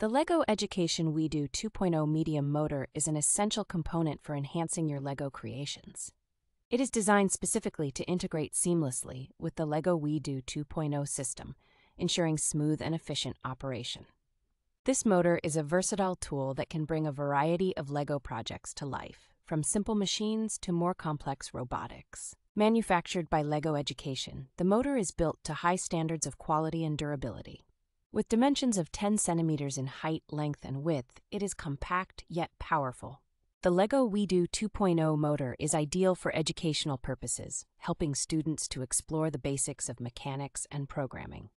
The LEGO Education WeDo 2.0 medium motor is an essential component for enhancing your LEGO creations. It is designed specifically to integrate seamlessly with the LEGO WeDo 2.0 system, ensuring smooth and efficient operation. This motor is a versatile tool that can bring a variety of LEGO projects to life, from simple machines to more complex robotics. Manufactured by LEGO Education, the motor is built to high standards of quality and durability. With dimensions of 10 centimeters in height, length, and width, it is compact yet powerful. The LEGO WeDo 2.0 motor is ideal for educational purposes, helping students to explore the basics of mechanics and programming.